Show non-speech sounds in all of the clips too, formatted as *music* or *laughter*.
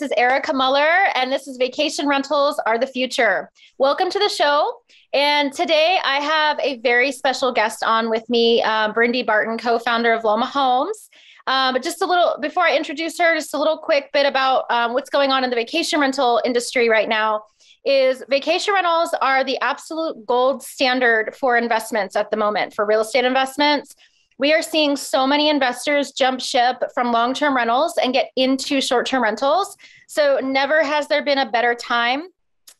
This is Erica Muller, and this is Vacation Rentals Are the Future. Welcome to the show. And today I have a very special guest on with me, um, Bryndee Barton, co founder of Loma Homes. Um, but just a little, before I introduce her, just a little quick bit about um, what's going on in the vacation rental industry right now is vacation rentals are the absolute gold standard for investments at the moment for real estate investments we are seeing so many investors jump ship from long term rentals and get into short term rentals. So, never has there been a better time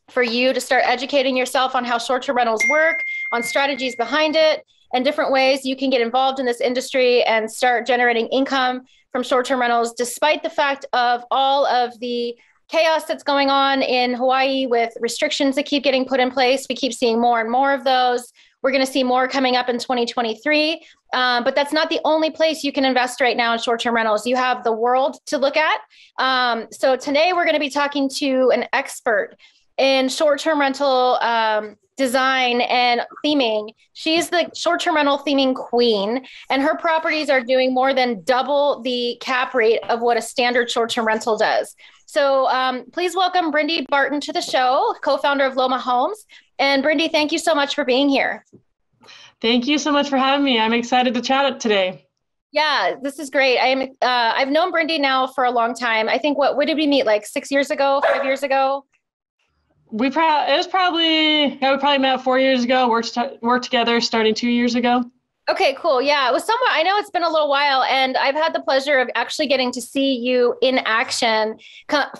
for you to start educating yourself on how short term rentals work, on strategies behind it, and different ways you can get involved in this industry and start generating income from short term rentals, despite the fact of all of the chaos that's going on in Hawaii with restrictions that keep getting put in place. We keep seeing more and more of those. We're going to see more coming up in 2023. Um, but that's not the only place you can invest right now in short term rentals. You have the world to look at. Um, so today we're going to be talking to an expert in short term rental um, design and theming. She's the short term rental theming queen, and her properties are doing more than double the cap rate of what a standard short term rental does. So um, please welcome Bryndee Barton to the show, co founder of Loma Homes. And Bryndee, thank you so much for being here. Thank you so much for having me. I'm excited to chat today. Yeah, this is great. I'm uh, I've known Bryndee now for a long time. I think what what did we meet like six years ago, five years ago? We probably it was probably yeah we probably met four years ago. Worked worked together starting two years ago. Okay, cool. Yeah, it was somewhere. I know it's been a little while, and I've had the pleasure of actually getting to see you in action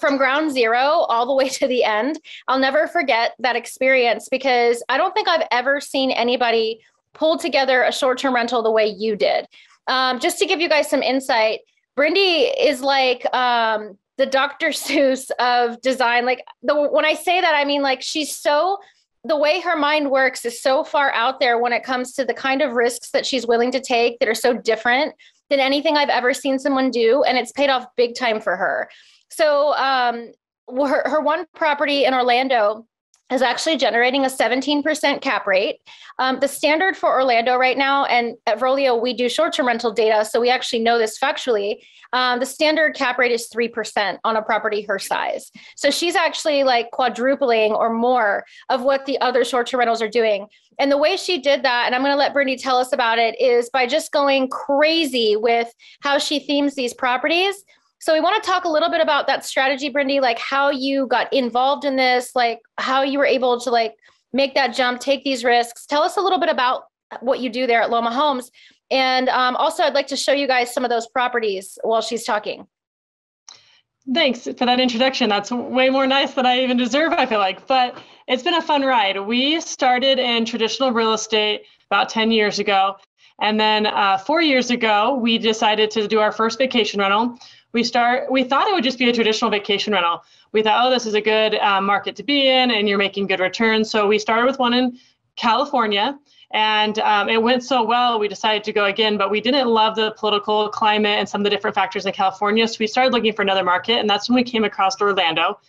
from ground zero all the way to the end. I'll never forget that experience because I don't think I've ever seen anybody pull together a short term rental the way you did. Um, just to give you guys some insight, Bryndee is like um, the Dr. *laughs* Seuss of design. Like the when I say that, I mean like she's so the way her mind works is so far out there when it comes to the kind of risks that she's willing to take that are so different than anything I've ever seen someone do, and it's paid off big time for her. So um, her her one property in Orlando is actually generating a 17% cap rate. Um, the standard for Orlando right now, and at Vrolio, we do short term rental data, so we actually know this factually. Um, the standard cap rate is 3% on a property her size. So she's actually like quadrupling or more of what the other short term rentals are doing. And the way she did that, and I'm going to let Brittany tell us about it, is by just going crazy with how she themes these properties so we want to talk a little bit about that strategy, Bryndee, like how you got involved in this, like how you were able to like make that jump, take these risks. Tell us a little bit about what you do there at Loma Homes. And um, also, I'd like to show you guys some of those properties while she's talking. Thanks for that introduction. That's way more nice than I even deserve, I feel like. But it's been a fun ride. We started in traditional real estate about 10 years ago. And then uh, four years ago, we decided to do our first vacation rental we start we thought it would just be a traditional vacation rental. We thought oh this is a good uh, market to be in and you're making good returns. So we started with one in california and um, it went so well we decided to go again but we didn't love the political climate and some of the different factors in california. So we started looking for another market and that's when we came across orlando.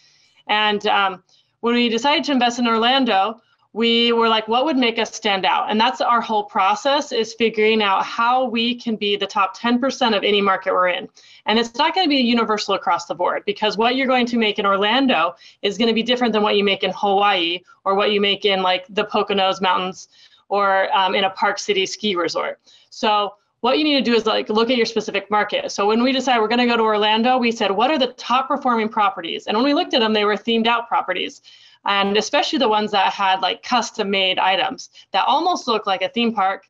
And um, when we decided to invest in orlando we were like what would make us stand out? And that's our whole process is figuring out how we can be the top 10% of any market we're in. And it's not going to be universal across the board because what you're going to make in orlando is going to be different than what you make in hawaii or what you make in like the poconos mountains or um, in a park city ski resort. So what you need to do is like look at your specific market. So when we decided we're going to go to Orlando, we said, what are the top performing properties? And when we looked at them, they were themed out properties and especially the ones that had like custom made items that almost looked like a theme park.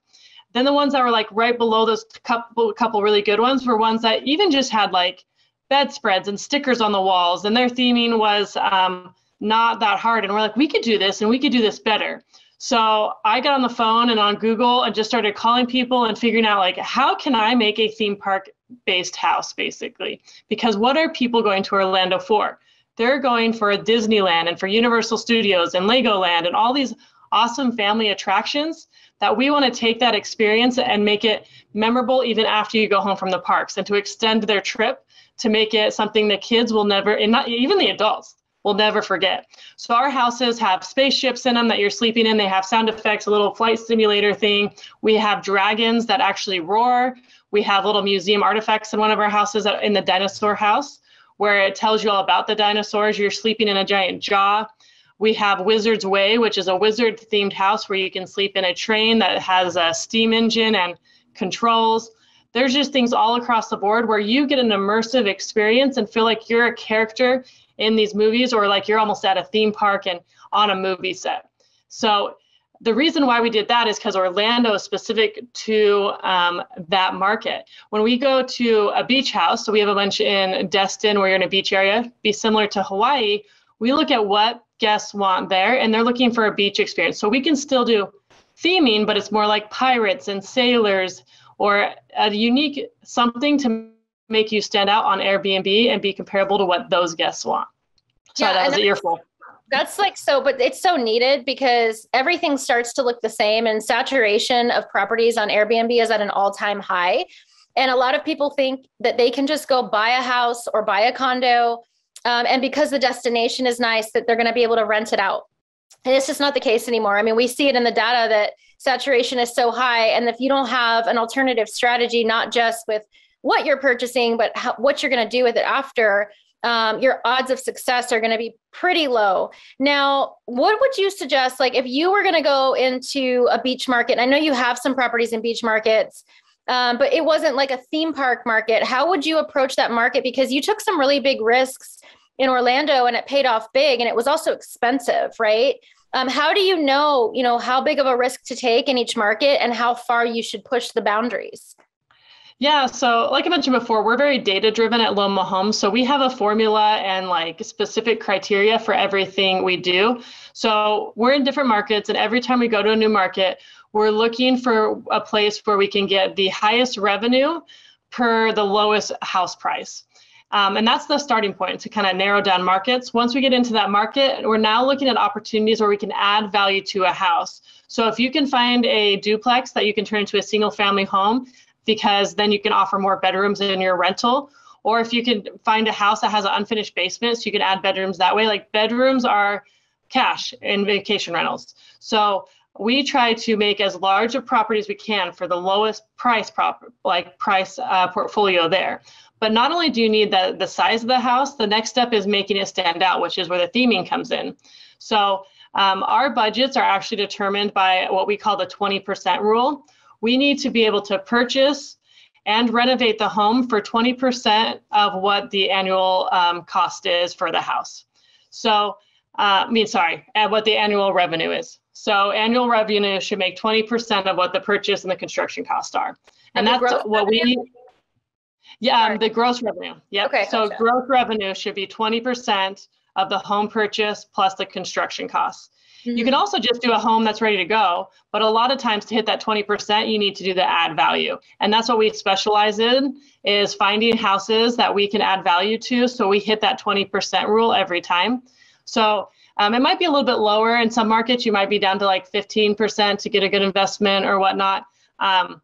Then the ones that were like right below those couple couple really good ones were ones that even just had like bedspreads and stickers on the walls, and their theming was um, not that hard. And we're like, we could do this, and we could do this better. So I got on the phone and on Google and just started calling people and figuring out like how can I make a theme park based house basically? Because what are people going to Orlando for? They're going for a Disneyland and for Universal Studios and Legoland and all these awesome family attractions that we want to take that experience and make it memorable even after you go home from the parks and to extend their trip to make it something the kids will never and not even the adults will never forget. So our houses have spaceships in them that you're sleeping in. They have sound effects, a little flight simulator thing. We have dragons that actually roar. We have little museum artifacts in one of our houses in the dinosaur house where it tells you all about the dinosaurs. You're sleeping in a giant jaw. We have Wizard's Way, which is a wizard themed house where you can sleep in a train that has a steam engine and controls. There's just things all across the board where you get an immersive experience and feel like you're a character in these movies or like you're almost at a theme park and on a movie set. So the reason why we did that is because Orlando is specific to um, that market. When we go to a beach house, so we have a bunch in Destin where you're in a beach area, be similar to Hawaii, we look at what guests want there and they're looking for a beach experience. So we can still do theming, but it's more like pirates and sailors or a unique something to make you stand out on Airbnb and be comparable to what those guests want. Sorry, yeah, that was an earful. That's like so, but it's so needed because everything starts to look the same and saturation of properties on Airbnb is at an all time high. And a lot of people think that they can just go buy a house or buy a condo. Um, and because the destination is nice, that they're going to be able to rent it out. And it's just not the case anymore. I mean, we see it in the data that saturation is so high. And if you don't have an alternative strategy, not just with what you're purchasing, but how, what you're going to do with it after, um, your odds of success are going to be pretty low. Now, what would you suggest? Like, if you were going to go into a beach market, I know you have some properties in beach markets, um, but it wasn't like a theme park market. How would you approach that market? Because you took some really big risks in Orlando and it paid off big and it was also expensive, right? Um, how do you know, you know, how big of a risk to take in each market and how far you should push the boundaries? Yeah, so like I mentioned before, we're very data driven at Loma Home. So we have a formula and like specific criteria for everything we do. So we're in different markets, and every time we go to a new market, we're looking for a place where we can get the highest revenue per the lowest house price. Um, and that's the starting point to kind of narrow down markets. Once we get into that market, we're now looking at opportunities where we can add value to a house. So if you can find a duplex that you can turn into a single family home, because then you can offer more bedrooms in your rental. Or if you can find a house that has an unfinished basement, so you can add bedrooms that way. Like bedrooms are cash in vacation rentals. So we try to make as large a property as we can for the lowest price prop like price uh, portfolio there. But not only do you need the, the size of the house, the next step is making it stand out, which is where the theming comes in. So um, our budgets are actually determined by what we call the 20% rule, we need to be able to purchase and renovate the home for 20% of what the annual um, cost is for the house. So, uh, I mean, sorry, and what the annual revenue is. So, annual revenue should make 20% of what the purchase and the construction costs are. And, and that's what revenue? we Yeah, um, the gross revenue. Yep. Okay, so, gotcha. gross revenue should be 20% of the home purchase plus the construction costs. Mm-hmm. You can also just do a home that's ready to go, but a lot of times to hit that 20%, you need to do the add value. And that's what we specialize in is finding houses that we can add value to so we hit that 20% rule every time. So um, it might be a little bit lower in some markets. You might be down to like 15% to get a good investment or whatnot. Um,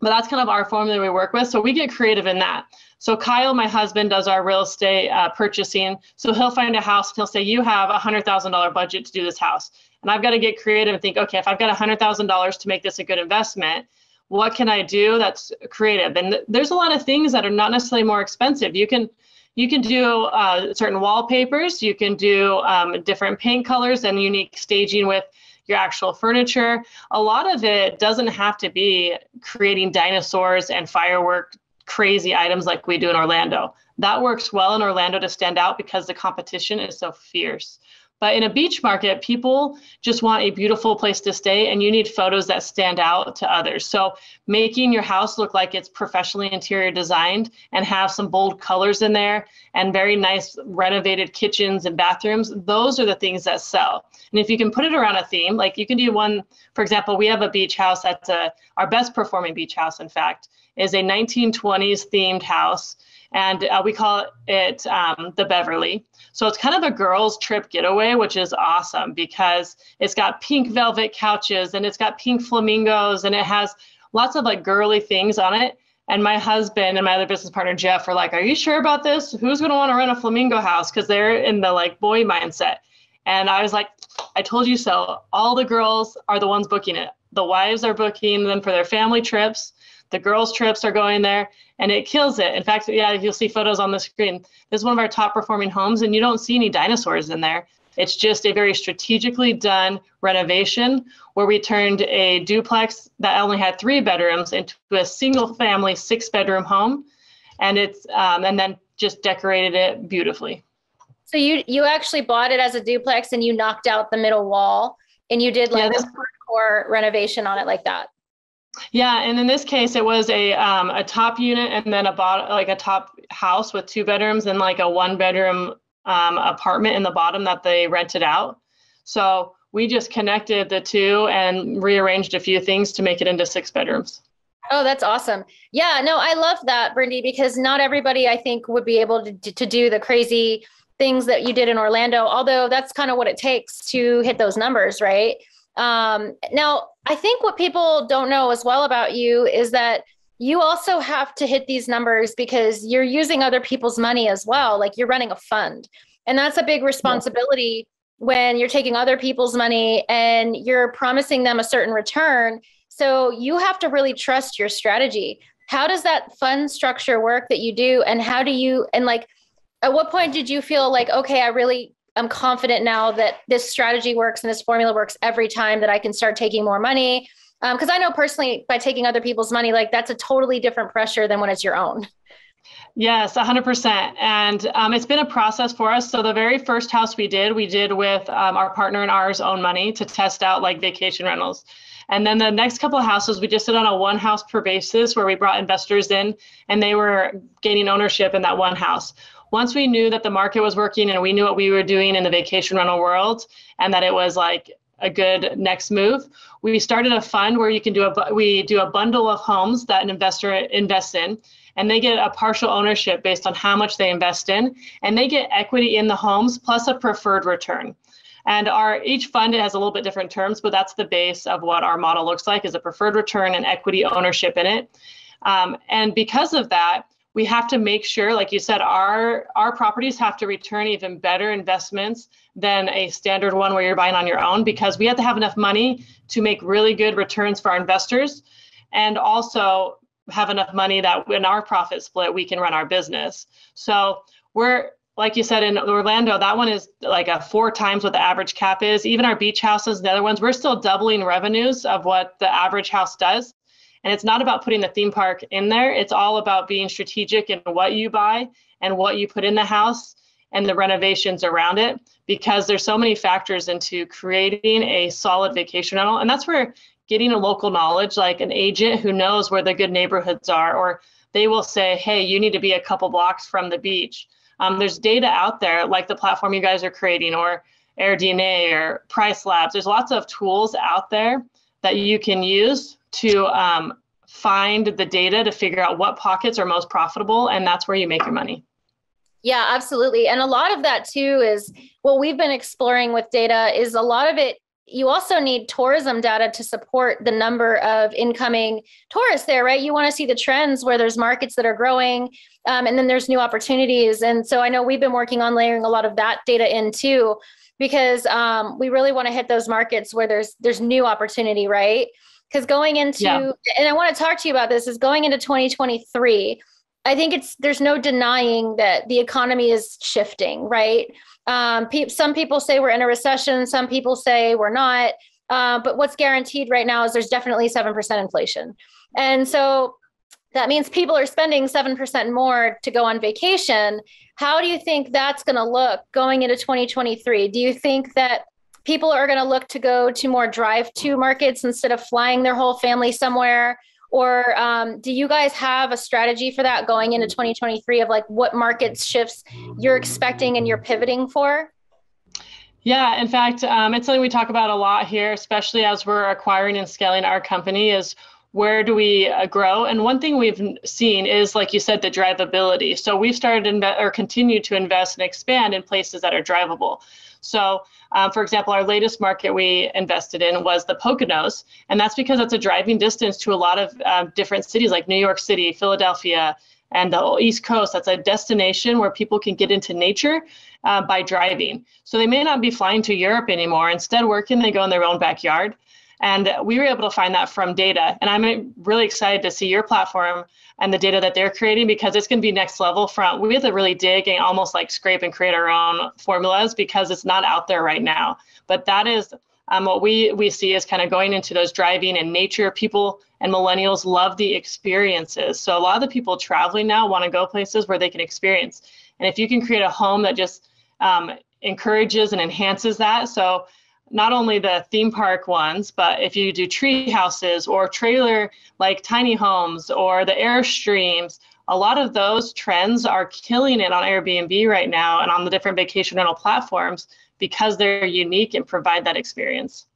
but that's kind of our formula we work with. So we get creative in that. So Kyle, my husband, does our real estate uh, purchasing. So he'll find a house and he'll say, "You have a hundred thousand dollar budget to do this house," and I've got to get creative and think, "Okay, if I've got a hundred thousand dollars to make this a good investment, what can I do that's creative?" And th- there's a lot of things that are not necessarily more expensive. You can you can do uh, certain wallpapers. You can do um, different paint colors and unique staging with your actual furniture. A lot of it doesn't have to be creating dinosaurs and firework crazy items like we do in Orlando. That works well in Orlando to stand out because the competition is so fierce. But in a beach market, people just want a beautiful place to stay, and you need photos that stand out to others. So, making your house look like it's professionally interior designed and have some bold colors in there and very nice renovated kitchens and bathrooms, those are the things that sell. And if you can put it around a theme, like you can do one, for example, we have a beach house that's a, our best performing beach house, in fact, is a 1920s themed house and uh, we call it um, the Beverly. So it's kind of a girls' trip getaway, which is awesome because it's got pink velvet couches and it's got pink flamingos and it has lots of like girly things on it. And my husband and my other business partner Jeff are like, "Are you sure about this? Who's going to want to rent a flamingo house?" Because they're in the like boy mindset. And I was like, "I told you so. All the girls are the ones booking it. The wives are booking them for their family trips." The girls' trips are going there, and it kills it. In fact, yeah, you'll see photos on the screen. This is one of our top performing homes, and you don't see any dinosaurs in there. It's just a very strategically done renovation where we turned a duplex that only had three bedrooms into a single family six bedroom home, and it's um, and then just decorated it beautifully. So you you actually bought it as a duplex and you knocked out the middle wall and you did like yeah, this- a hardcore renovation on it like that. Yeah, and in this case, it was a um, a top unit and then a bottom like a top house with two bedrooms and like a one bedroom um, apartment in the bottom that they rented out. So we just connected the two and rearranged a few things to make it into six bedrooms. Oh, that's awesome. Yeah, no, I love that, Bryndee, because not everybody I think would be able to, to do the crazy things that you did in Orlando, although that's kind of what it takes to hit those numbers, right? Um, now, I think what people don't know as well about you is that you also have to hit these numbers because you're using other people's money as well. Like you're running a fund. And that's a big responsibility yeah. when you're taking other people's money and you're promising them a certain return. So you have to really trust your strategy. How does that fund structure work that you do? And how do you, and like, at what point did you feel like, okay, I really am confident now that this strategy works and this formula works every time that I can start taking more money? Because um, I know personally, by taking other people's money, like that's a totally different pressure than when it's your own. Yes, 100%. And um, it's been a process for us. So, the very first house we did, we did with um, our partner and ours own money to test out like vacation rentals. And then the next couple of houses, we just did on a one house per basis where we brought investors in and they were gaining ownership in that one house. Once we knew that the market was working and we knew what we were doing in the vacation rental world and that it was like a good next move. We started a fund where you can do a we do a bundle of homes that an investor invests in and they get a partial ownership based on how much they invest in and they get equity in the homes plus a preferred return. And our each fund it has a little bit different terms, but that's the base of what our model looks like is a preferred return and equity ownership in it. Um, and because of that, we have to make sure, like you said, our our properties have to return even better investments than a standard one where you're buying on your own because we have to have enough money to make really good returns for our investors and also have enough money that in our profit split we can run our business. So we're like you said in Orlando, that one is like a four times what the average cap is. Even our beach houses, the other ones, we're still doubling revenues of what the average house does. And it's not about putting the theme park in there. It's all about being strategic in what you buy and what you put in the house and the renovations around it because there's so many factors into creating a solid vacation rental. And that's where getting a local knowledge, like an agent who knows where the good neighborhoods are, or they will say, hey, you need to be a couple blocks from the beach. Um, there's data out there, like the platform you guys are creating, or AirDNA or Price Labs. There's lots of tools out there that you can use to um, find the data to figure out what pockets are most profitable, and that's where you make your money. Yeah, absolutely. And a lot of that too is what we've been exploring with data is a lot of it you also need tourism data to support the number of incoming tourists there, right? You want to see the trends where there's markets that are growing, um, and then there's new opportunities. And so I know we've been working on layering a lot of that data in too, because um, we really want to hit those markets where there's there's new opportunity, right? Because going into yeah. and i want to talk to you about this is going into 2023 i think it's there's no denying that the economy is shifting right? Um, pe- some people say we're in a recession some people say we're not uh, but what's guaranteed right now is there's definitely 7% inflation. And so that means people are spending 7% more to go on vacation. How do you think that's going to look going into 2023 do you think that people are going to look to go to more drive to markets instead of flying their whole family somewhere? Or um, do you guys have a strategy for that going into 2023 of like what market shifts you're expecting and you're pivoting for? Yeah in fact um, it's something we talk about a lot here especially as we're acquiring and scaling our company is where do we uh, grow and one thing we've seen is like you said the drivability so we've started inve- or continue to invest and expand in places that are drivable so, um, for example, our latest market we invested in was the Poconos, and that's because it's a driving distance to a lot of uh, different cities like New York City, Philadelphia, and the East Coast. That's a destination where people can get into nature uh, by driving. So they may not be flying to Europe anymore. Instead, where can they go in their own backyard? And we were able to find that from data. And I'm really excited to see your platform and the data that they're creating because it's going to be next level from we have to really dig and almost like scrape and create our own formulas because it's not out there right now. But that is um, what we we see is kind of going into those driving and nature people and millennials love the experiences so a lot of the people traveling now want to go places where they can experience and if you can create a home that just um, encourages and enhances that so not only the theme park ones, but if you do tree houses or trailer like tiny homes or the Airstreams, a lot of those trends are killing it on Airbnb right now and on the different vacation rental platforms because they're unique and provide that experience.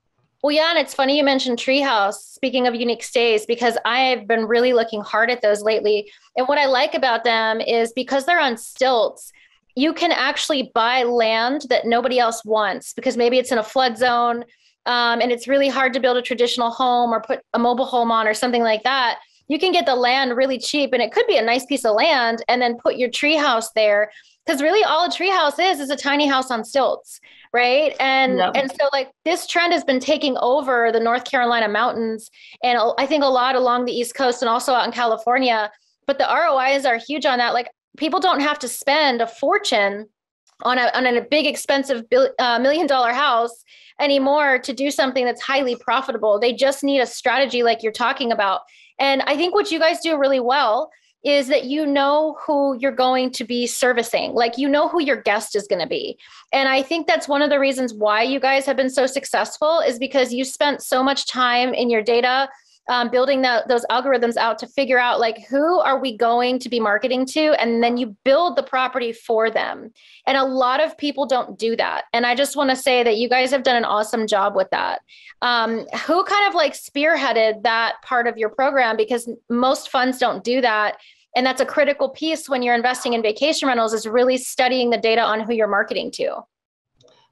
Well, yeah, and it's funny you mentioned Treehouse. Speaking of unique stays, because I've been really looking hard at those lately. And what I like about them is because they're on stilts, you can actually buy land that nobody else wants because maybe it's in a flood zone um, and it's really hard to build a traditional home or put a mobile home on or something like that. You can get the land really cheap and it could be a nice piece of land and then put your treehouse there because really all a treehouse is is a tiny house on stilts right and yep. and so like this trend has been taking over the north carolina mountains and i think a lot along the east coast and also out in california but the rois are huge on that like people don't have to spend a fortune on a, on a big expensive uh, million dollar house anymore to do something that's highly profitable they just need a strategy like you're talking about and i think what you guys do really well is that you know who you're going to be servicing. Like you know who your guest is going to be. And I think that's one of the reasons why you guys have been so successful is because you spent so much time in your data um, building the, those algorithms out to figure out like who are we going to be marketing to? And then you build the property for them. And a lot of people don't do that. And i just want to say that you guys have done an awesome job with that. Um, who kind of like spearheaded that part of your program? Because most funds don't do that. And that's a critical piece when you're investing in vacation rentals is really studying the data on who you're marketing to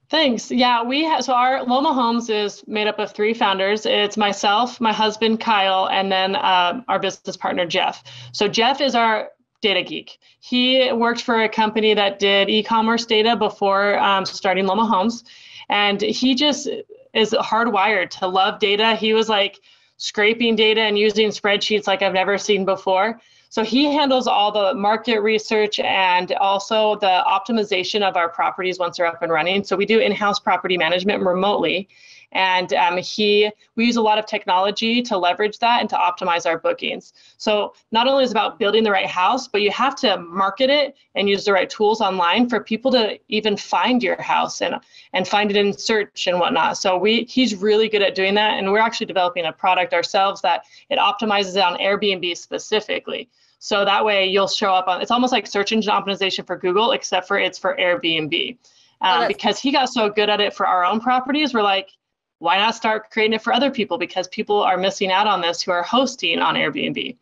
Thanks. Yeah, we have, so our Loma Homes is made up of three founders. It's myself, my husband Kyle, and then uh, our business partner Jeff. So Jeff is our data geek. He worked for a company that did e-commerce data before um, starting Loma Homes, and he just is hardwired to love data. He was like scraping data and using spreadsheets like I've never seen before. So he handles all the market research and also the optimization of our properties once they're up and running. So we do in-house property management remotely. And um, he, we use a lot of technology to leverage that and to optimize our bookings. So not only is about building the right house, but you have to market it and use the right tools online for people to even find your house and and find it in search and whatnot. So we, he's really good at doing that, and we're actually developing a product ourselves that it optimizes it on Airbnb specifically. So that way you'll show up on, it's almost like search engine optimization for Google, except for it's for Airbnb. Um, oh, because he got so good at it for our own properties, we're like, why not start creating it for other people? Because people are missing out on this who are hosting on Airbnb.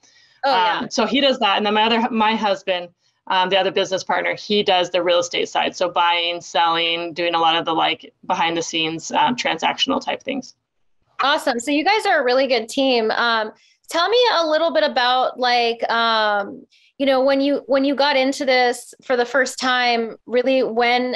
Oh, yeah. Um, so he does that. And then my other, my husband, um, the other business partner, he does the real estate side. So buying, selling, doing a lot of the like behind the scenes um, transactional type things. Awesome. So you guys are a really good team. Um, tell me a little bit about like um, you know when you when you got into this for the first time really when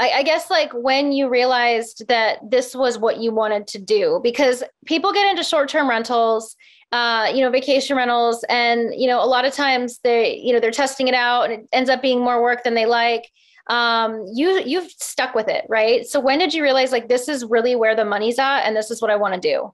I, I, guess like when you realized that this was what you wanted to do because people get into short-term rentals uh, you know vacation rentals and you know a lot of times they you know they're testing it out and it ends up being more work than they like. Um, you you've stuck with it right? So when did you realize like this is really where the money's at and this is what i want to do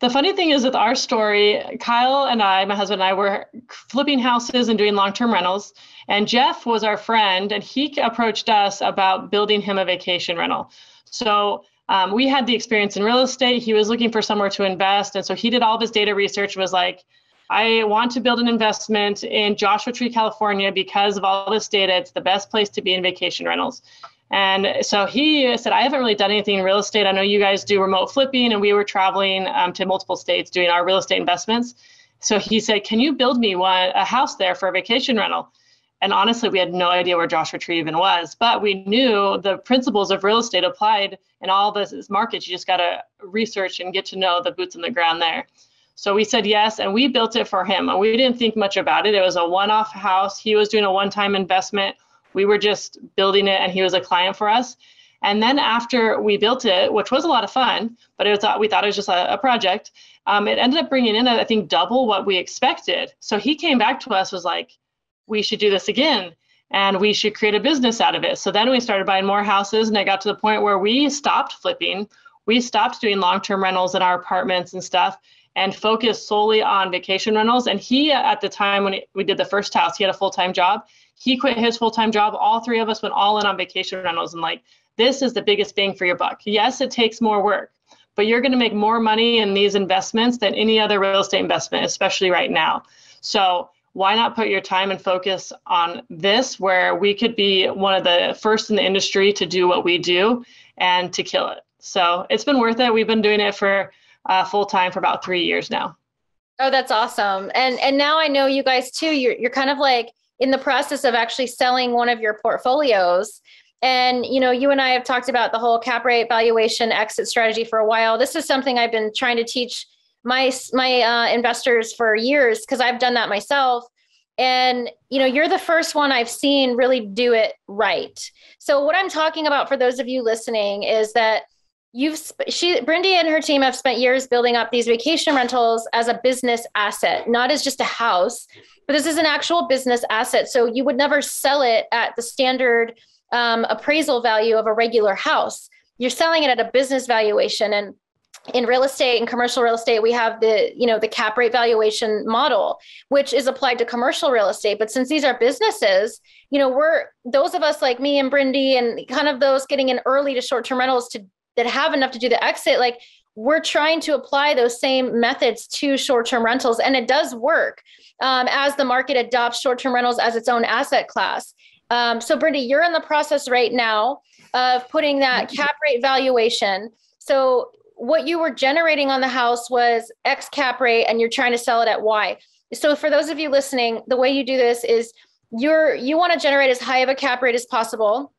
the funny thing is with our story, Kyle and I, my husband and I, were flipping houses and doing long term rentals. And Jeff was our friend, and he approached us about building him a vacation rental. So um, we had the experience in real estate. He was looking for somewhere to invest. And so he did all of his data research was like, I want to build an investment in Joshua Tree, California because of all this data. It's the best place to be in vacation rentals. And so he said, I haven't really done anything in real estate. I know you guys do remote flipping, and we were traveling um, to multiple states doing our real estate investments. So he said, Can you build me one, a house there for a vacation rental? And honestly, we had no idea where Joshua Tree even was, but we knew the principles of real estate applied in all this markets. You just got to research and get to know the boots on the ground there. So we said yes, and we built it for him. And we didn't think much about it. It was a one off house. He was doing a one time investment we were just building it and he was a client for us And then after we built it, which was a lot of fun, but it was we thought it was just a, a project. Um, it ended up bringing in, I think, double what we expected. So he came back to us was like, we should do this again and we should create a business out of it. So then we started buying more houses, and it got to the point where we stopped flipping. We stopped doing long-term rentals in our apartments and stuff, and focused solely on vacation rentals. And he, at the time when we did the first house, he had a full-time job. He quit his full-time job. All three of us went all in on vacation rentals, and like this is the biggest bang for your buck. Yes, it takes more work, but you're going to make more money in these investments than any other real estate investment, especially right now. So why not put your time and focus on this where we could be one of the first in the industry to do what we do and to kill it so it's been worth it we've been doing it for uh, full time for about three years now oh that's awesome and and now i know you guys too you're, you're kind of like in the process of actually selling one of your portfolios and you know you and i have talked about the whole cap rate valuation exit strategy for a while this is something i've been trying to teach my my uh, investors for years because I've done that myself. And you know, you're the first one I've seen really do it right. So what I'm talking about for those of you listening is that you've she Bryndee and her team have spent years building up these vacation rentals as a business asset, not as just a house, but this is an actual business asset. So you would never sell it at the standard um, appraisal value of a regular house. You're selling it at a business valuation and in real estate and commercial real estate we have the you know the cap rate valuation model which is applied to commercial real estate but since these are businesses you know we're those of us like me and bryndee and kind of those getting in early to short-term rentals to that have enough to do the exit like we're trying to apply those same methods to short-term rentals and it does work um, as the market adopts short-term rentals as its own asset class um, so bryndee you're in the process right now of putting that cap rate valuation so what you were generating on the house was X cap rate and you're trying to sell it at Y. So for those of you listening, the way you do this is you're you want to generate as high of a cap rate as possible.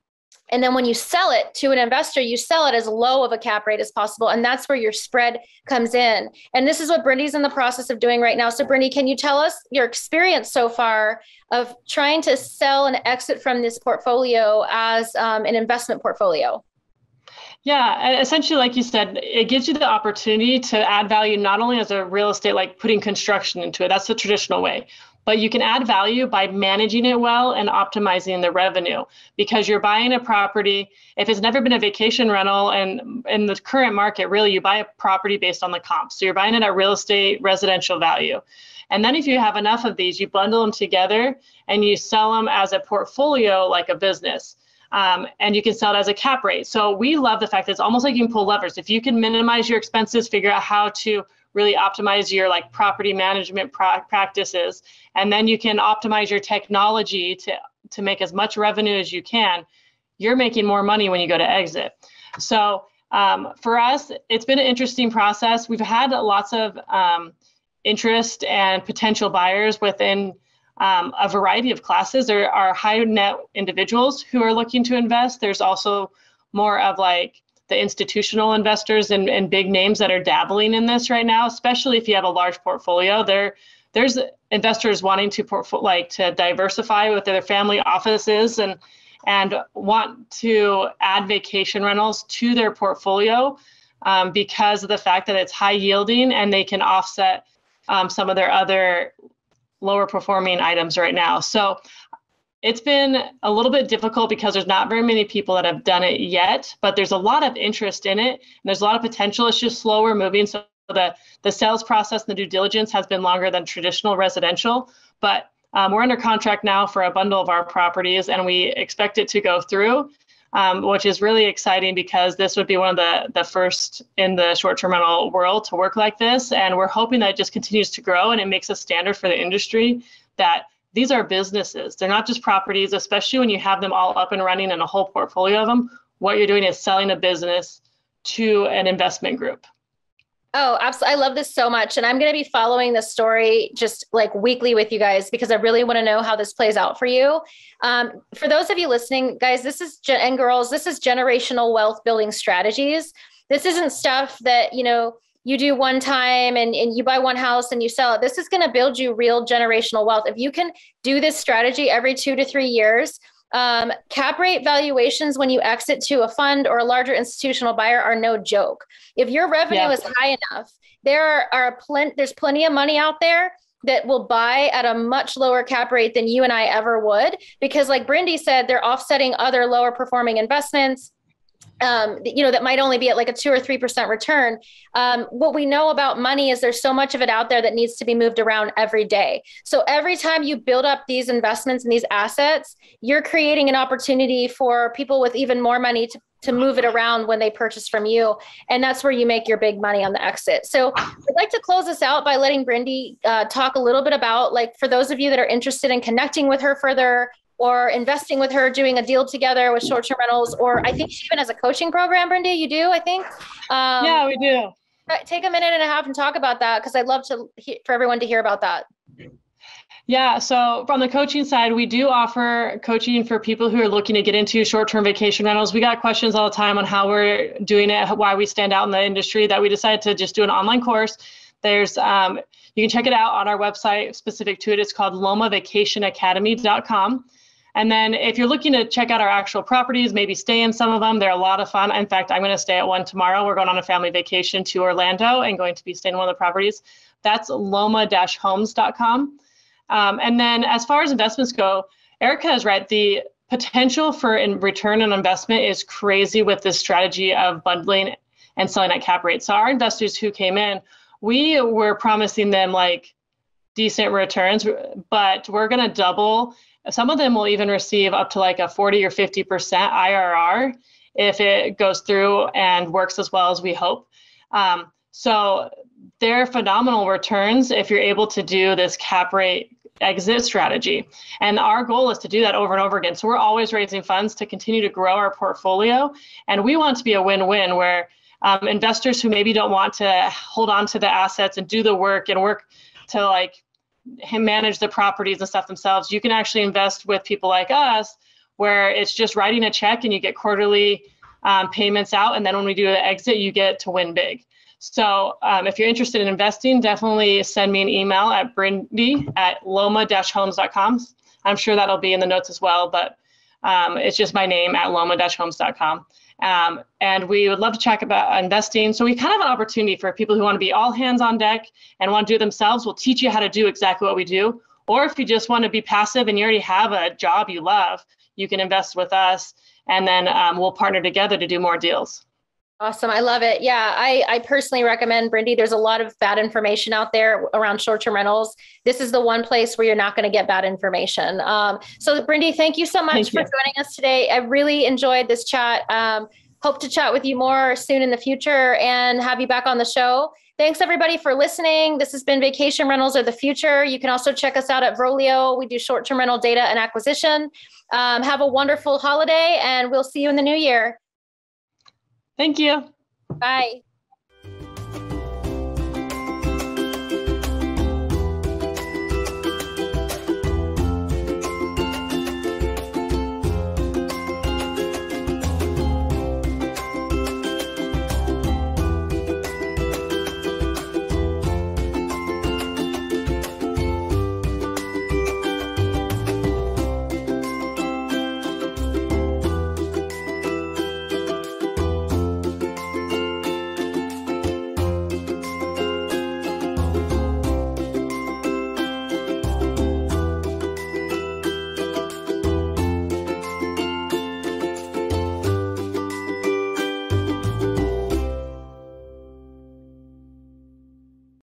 And then when you sell it to an investor, you sell it as low of a cap rate as possible. And that's where your spread comes in. And this is what Bryndee's in the process of doing right now. So, Bryndee, can you tell us your experience so far of trying to sell and exit from this portfolio as um, an investment portfolio? Yeah, essentially, like you said, it gives you the opportunity to add value not only as a real estate, like putting construction into it, that's the traditional way, but you can add value by managing it well and optimizing the revenue because you're buying a property. If it's never been a vacation rental, and in the current market, really, you buy a property based on the comps. So you're buying it at real estate residential value. And then if you have enough of these, you bundle them together and you sell them as a portfolio like a business um, and you can sell it as a cap rate. So we love the fact that it's almost like you can pull levers. If you can minimize your expenses, figure out how to really optimize your like property management pra- practices, and then you can optimize your technology to to make as much revenue as you can. You're making more money when you go to exit. So um, for us, it's been an interesting process. We've had lots of um, interest and potential buyers within um, a variety of classes. There are high net individuals who are looking to invest. There's also more of like the institutional investors and, and big names that are dabbling in this right now, especially if you have a large portfolio. There, there's investors wanting to like to diversify with their family offices and and want to add vacation rentals to their portfolio um, because of the fact that it's high yielding and they can offset um, some of their other lower performing items right now. So it's been a little bit difficult because there's not very many people that have done it yet, but there's a lot of interest in it and there's a lot of potential. It's just slower moving. So the, the sales process and the due diligence has been longer than traditional residential, but um, we're under contract now for a bundle of our properties and we expect it to go through. Um, which is really exciting because this would be one of the, the first in the short-term rental world to work like this. And we're hoping that it just continues to grow and it makes a standard for the industry that these are businesses. They're not just properties, especially when you have them all up and running and a whole portfolio of them. What you're doing is selling a business to an investment group. Oh, absolutely. I love this so much. And I'm going to be following the story just like weekly with you guys because I really want to know how this plays out for you. Um, for those of you listening, guys, this is, and girls, this is generational wealth building strategies. This isn't stuff that, you know, you do one time and, and you buy one house and you sell it. This is going to build you real generational wealth. If you can do this strategy every two to three years, um, cap rate valuations when you exit to a fund or a larger institutional buyer are no joke. If your revenue yeah. is high enough, there are plenty. There's plenty of money out there that will buy at a much lower cap rate than you and I ever would, because like Bryndee said, they're offsetting other lower performing investments um, you know, that might only be at like a two or three percent return. Um, what we know about money is there's so much of it out there that needs to be moved around every day. So every time you build up these investments and these assets, you're creating an opportunity for people with even more money to to move it around when they purchase from you. And that's where you make your big money on the exit. So I'd like to close this out by letting Bryndee uh, talk a little bit about, like, for those of you that are interested in connecting with her further, or investing with her, doing a deal together with short term rentals, or I think she even has a coaching program, Brenda. You do, I think. Um, yeah, we do. Take a minute and a half and talk about that because I'd love to he- for everyone to hear about that. Yeah, so from the coaching side, we do offer coaching for people who are looking to get into short-term vacation rentals. We got questions all the time on how we're doing it, why we stand out in the industry. That we decided to just do an online course. There's um, you can check it out on our website specific to it. It's called LomaVacationAcademy.com. And then if you're looking to check out our actual properties, maybe stay in some of them, they're a lot of fun. In fact, I'm going to stay at one tomorrow. We're going on a family vacation to Orlando and going to be staying in one of the properties. That's loma-homes.com. Um, and then as far as investments go, Erica is right. The potential for in return on investment is crazy with this strategy of bundling and selling at cap rate. So our investors who came in, we were promising them like decent returns, but we're going to double some of them will even receive up to like a 40 or 50% IRR if it goes through and works as well as we hope. Um, so they're phenomenal returns if you're able to do this cap rate exit strategy. And our goal is to do that over and over again. So we're always raising funds to continue to grow our portfolio. And we want to be a win win where um, investors who maybe don't want to hold on to the assets and do the work and work to like manage the properties and stuff themselves. You can actually invest with people like us, where it's just writing a check and you get quarterly um, payments out, and then when we do an exit, you get to win big. So um, if you're interested in investing, definitely send me an email at bryndee at loma-homes.com. I'm sure that'll be in the notes as well, but um, it's just my name at loma-homes.com. Um, and we would love to chat about investing. So we kind of have an opportunity for people who want to be all hands on deck and want to do it themselves. We'll teach you how to do exactly what we do. Or if you just want to be passive and you already have a job you love, you can invest with us and then um, we'll partner together to do more deals. Awesome. I love it. Yeah, I, I personally recommend Bryndee. There's a lot of bad information out there around short term rentals. This is the one place where you're not going to get bad information. Um, so, Bryndee, thank you so much thank for you. joining us today. I really enjoyed this chat. Um, hope to chat with you more soon in the future and have you back on the show. Thanks everybody for listening. This has been Vacation Rentals of the Future. You can also check us out at Vrolio. We do short term rental data and acquisition. Um, have a wonderful holiday and we'll see you in the new year. Thank you. Bye.